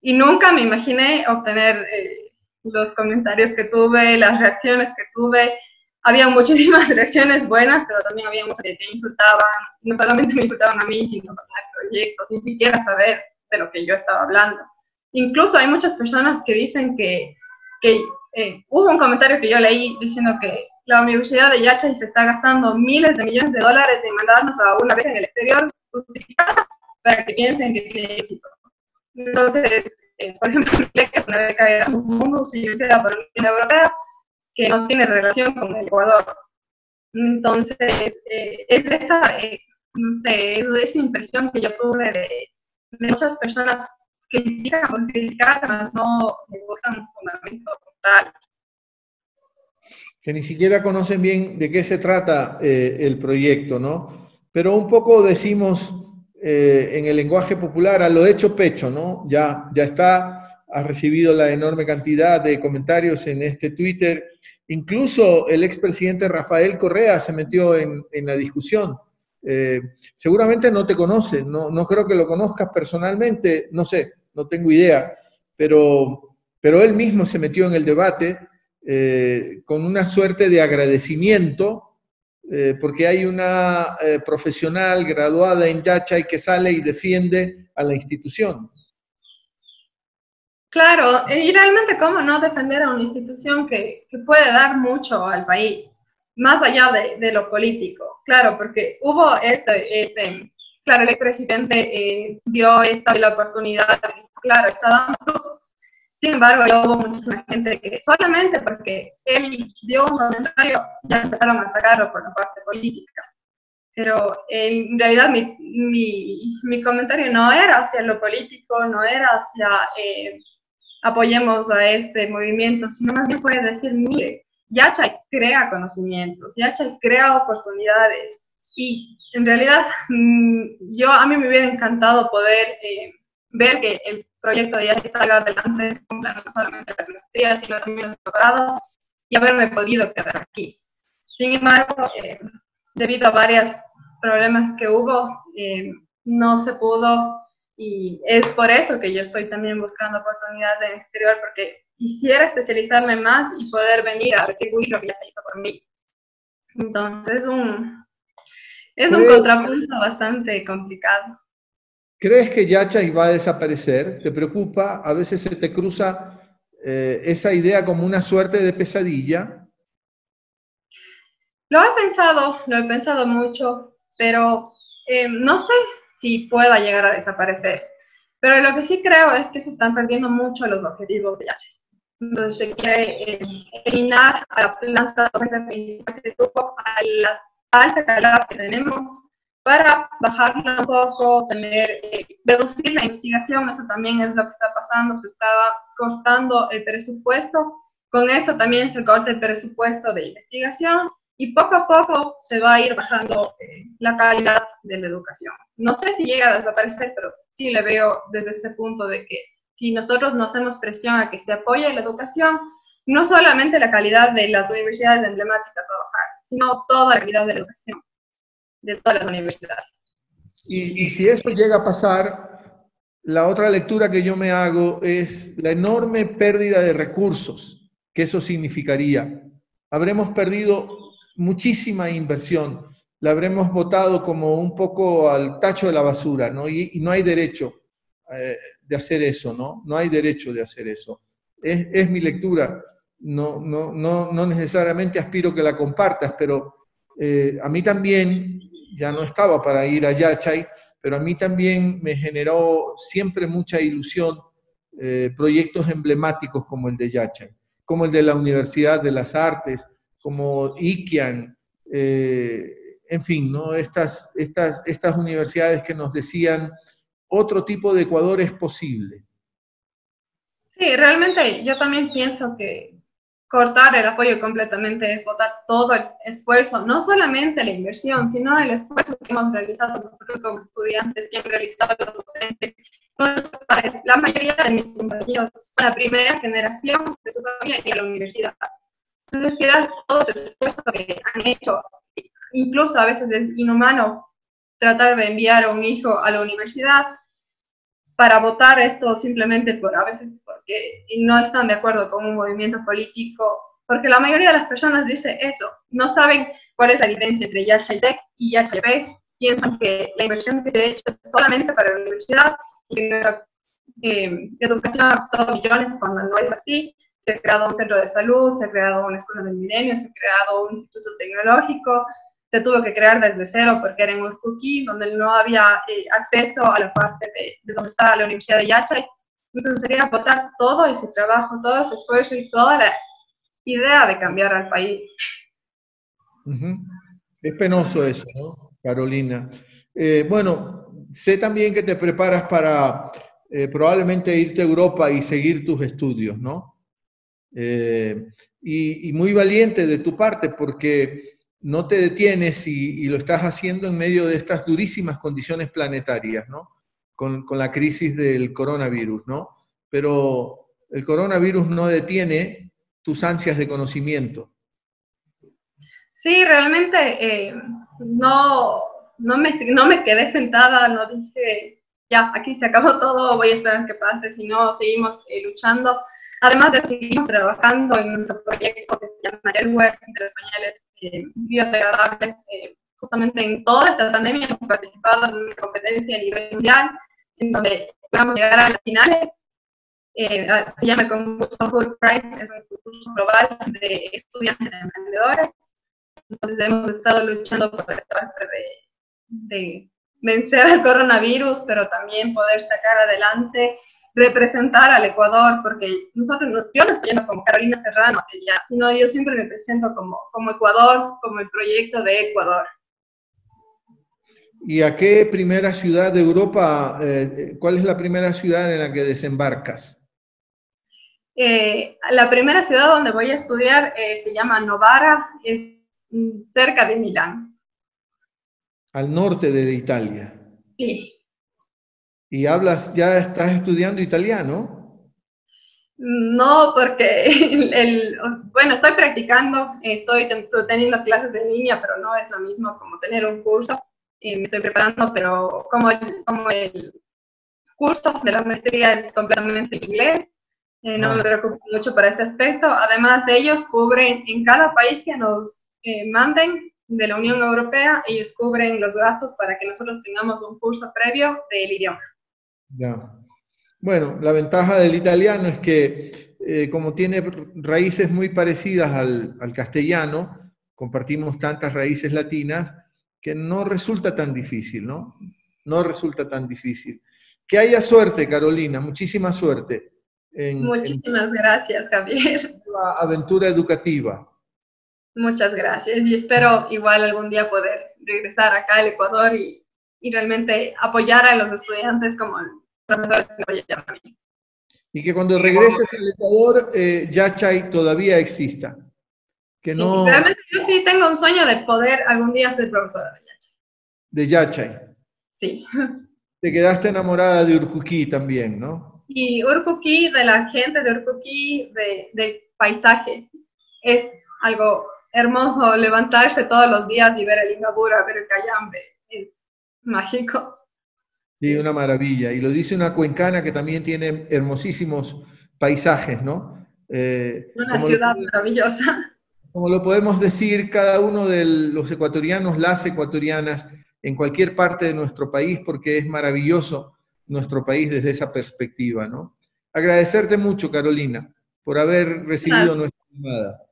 Y nunca me imaginé obtener eh, los comentarios que tuve, las reacciones que tuve. Había muchísimas reacciones buenas, pero también había muchos que me insultaban. No solamente me insultaban a mí, sino al proyecto, sin siquiera saber de lo que yo estaba hablando. Incluso hay muchas personas que dicen que, que eh, hubo un comentario que yo leí diciendo que la Universidad de Yachay se está gastando miles de millones de dólares en mandarnos a una beca en el exterior para que piensen que tiene éxito. Entonces, eh, por ejemplo, mi beca es una beca de Erasmus financiada por la Unión Europea que no tiene relación con el Ecuador. Entonces, eh, es esa, eh, no sé, es esa impresión que yo tuve de, de muchas personas que critican por criticar, más no buscan un fundamento total que ni siquiera conocen bien de qué se trata eh, el proyecto, ¿no? Pero un poco decimos eh, en el lenguaje popular a lo hecho pecho, ¿no? Ya, ya está, ha recibido la enorme cantidad de comentarios en este Twitter. Incluso el expresidente Rafael Correa se metió en, en la discusión. Eh, seguramente no te conoce, no, no, creo que lo conozcas personalmente, no sé, no tengo idea, pero, pero él mismo se metió en el debate eh, con una suerte de agradecimiento, eh, porque hay una profesional graduada en Yachay que sale y defiende a la institución. Claro, y realmente cómo no defender a una institución que, que puede dar mucho al país más allá de, de, lo político, claro, porque hubo este, este claro, el expresidente eh, vio esta la oportunidad, claro, está dando frutos. Sin embargo, hubo muchísima gente que solamente porque él dio un comentario ya empezaron a atacarlo por la parte política. Pero en realidad mi, mi, mi comentario no era hacia lo político, no era hacia eh, apoyemos a este movimiento, sino más bien fue decir, mire, Yachay crea conocimientos, Yachay crea oportunidades y en realidad mm, yo a mí me hubiera encantado poder eh, ver que el proyecto de Yachay salga adelante, no solamente las maestrías, sino también los doctorados y haberme podido quedar aquí. Sin embargo, eh, debido a varios problemas que hubo, eh, no se pudo y es por eso que yo estoy también buscando oportunidades en el exterior, porque quisiera especializarme más y poder venir a retribuir lo que ya se hizo por mí. Entonces, un, es un contrapunto bastante complicado. ¿Crees que Yachay va a desaparecer? ¿Te preocupa? A veces se te cruza eh, esa idea como una suerte de pesadilla. Lo he pensado, lo he pensado mucho, pero eh, no sé si pueda llegar a desaparecer. Pero lo que sí creo es que se están perdiendo mucho los objetivos de Yachay. Entonces se quiere eliminar a la planta docente principal del grupo, a la alta calidad que tenemos, para bajarla un poco, tener, eh, reducir la investigación, eso también es lo que está pasando, se estaba cortando el presupuesto, con eso también se corta el presupuesto de investigación y poco a poco se va a ir bajando eh, la calidad de la educación. No sé si llega a desaparecer, pero sí le veo desde ese punto de que si nosotros no hacemos presión a que se apoye la educación, no solamente la calidad de las universidades emblemáticas va a bajar, sino toda la calidad de la educación de todas las universidades. Y, y si eso llega a pasar, la otra lectura que yo me hago es la enorme pérdida de recursos que eso significaría. Habremos perdido muchísima inversión, la habremos votado como un poco al tacho de la basura, ¿no? Y, y no hay derecho eh, de hacer eso, ¿no? No hay derecho de hacer eso. Es, es mi lectura. No, no, no, no, necesariamente aspiro que la compartas, pero eh, a mí también, ya no estaba para ir a Yachay, pero a mí también me generó siempre mucha ilusión eh, proyectos emblemáticos como el de Yachay, como el de la Universidad de las Artes, como Iquian, en fin, ¿no? estas, estas, estas universidades que nos decían otro tipo de Ecuador es posible. Sí, realmente yo también pienso que cortar el apoyo completamente es votar todo el esfuerzo, no solamente la inversión, sino el esfuerzo que hemos realizado nosotros como estudiantes, que han realizado los docentes, la mayoría de mis compañeros son la primera generación de su familia y a la universidad. Entonces, queda todo ese esfuerzo que han hecho, incluso a veces es inhumano tratar de enviar a un hijo a la universidad, para votar esto simplemente por a veces porque no están de acuerdo con un movimiento político, porque la mayoría de las personas dice eso, no saben cuál es la diferencia entre YHTEC y YHB, piensan que la inversión que se ha hecho es solamente para la universidad que la eh, educación ha costado millones cuando no es así. Se ha creado un centro de salud, se ha creado una escuela del milenio, se ha creado un instituto tecnológico, se tuvo que crear desde cero porque era en Urcuquí, donde no había eh, acceso a la parte de, de, donde estaba la Universidad de Yachay. Entonces sería botar todo ese trabajo, todo ese esfuerzo y toda la idea de cambiar al país. Es penoso eso, ¿no, Carolina? Eh, bueno, sé también que te preparas para eh, probablemente irte a Europa y seguir tus estudios, ¿no? Eh, y, y, muy valiente de tu parte porque no te detienes y, lo estás haciendo en medio de estas durísimas condiciones planetarias, ¿no? Con, la crisis del coronavirus, ¿no? Pero el coronavirus no detiene tus ansias de conocimiento. Sí, realmente eh, no, no, me, no me quedé sentada, no dije, ya, aquí se acabó todo, voy a esperar que pase, sino seguimos eh, luchando. Además de seguimos trabajando en un proyecto que se llama Elware, de los pañales eh, biodegradables. Eh, justamente en toda esta pandemia hemos participado en una competencia a nivel mundial, en donde vamos a llegar a las finales. Eh, se llama el concurso Food Prize, es un concurso global de estudiantes y emprendedores. Entonces hemos estado luchando por esta parte de, de vencer al coronavirus, pero también poder sacar adelante, representar al Ecuador, porque nosotros, yo no estoy yendo como Carolina Serrano hacia allá, sino yo siempre me presento como, como Ecuador, como el proyecto de Ecuador. ¿Y a qué primera ciudad de Europa, eh, cuál es la primera ciudad en la que desembarcas? Eh, la primera ciudad donde voy a estudiar eh, se llama Novara, es cerca de Milán. Al norte de Italia. Sí. ¿Y hablas, ya estás estudiando italiano? No, porque el, bueno, estoy practicando, estoy teniendo clases de línea, pero no es lo mismo como tener un curso y me estoy preparando, pero como el, como el curso de la maestría es completamente en inglés, eh, no me preocupo mucho por ese aspecto. Además, ellos cubren en cada país que nos eh, manden de la Unión Europea, ellos cubren los gastos para que nosotros tengamos un curso previo del idioma. Ya. Bueno, la ventaja del italiano es que eh, como tiene raíces muy parecidas al, al castellano, compartimos tantas raíces latinas, que no resulta tan difícil, ¿no? No resulta tan difícil. Que haya suerte, Carolina, muchísima suerte. Muchísimas gracias, Javier. La aventura educativa. Muchas gracias y espero igual algún día poder regresar acá al Ecuador y, y realmente apoyar a los estudiantes como a. Y que cuando regreses al Ecuador, eh, Yachay todavía exista. Que no... realmente yo sí tengo un sueño de poder algún día ser profesora de Yachay. De Yachay. Sí. Te quedaste enamorada de Urcuquí también, ¿no? Y Urcuquí, de la gente de Urcuquí, de, del paisaje. Es algo hermoso levantarse todos los días y ver el Ingabura, ver el Cayambe. Es mágico. Sí, una maravilla. Y lo dice una cuencana que también tiene hermosísimos paisajes, ¿no? Eh, una ciudad maravillosa como lo podemos decir cada uno de los ecuatorianos, las ecuatorianas, en cualquier parte de nuestro país, porque es maravilloso nuestro país desde esa perspectiva, ¿no? Agradecerte mucho, Carolina, por haber recibido nuestra llamada.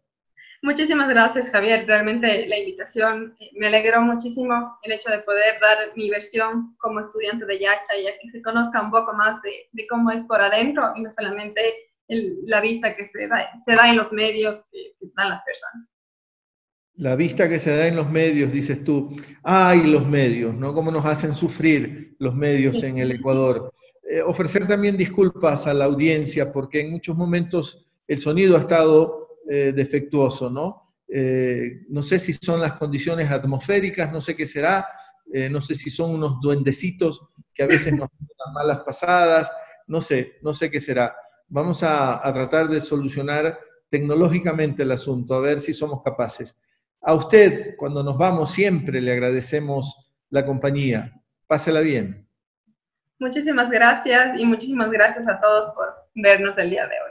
Muchísimas gracias, Javier. Realmente la invitación eh, me alegró muchísimo el hecho de poder dar mi versión como estudiante de Yacha y que se conozca un poco más de, cómo es por adentro y no solamente la vista que se da, se da en los medios que, dan las personas. La vista que se da en los medios, dices tú, ay, los medios, ¿no? ¿Cómo nos hacen sufrir los medios en el Ecuador? Eh, ofrecer también disculpas a la audiencia, porque en muchos momentos el sonido ha estado eh, defectuoso, ¿no? Eh, no sé si son las condiciones atmosféricas, no sé qué será, no sé si son unos duendecitos que a veces nos dan malas pasadas, no sé, no sé qué será vamos a, tratar de solucionar tecnológicamente el asunto, a ver si somos capaces. A usted, cuando nos vamos, siempre le agradecemos la compañía. Pásela bien. Muchísimas gracias y muchísimas gracias a todos por vernos el día de hoy.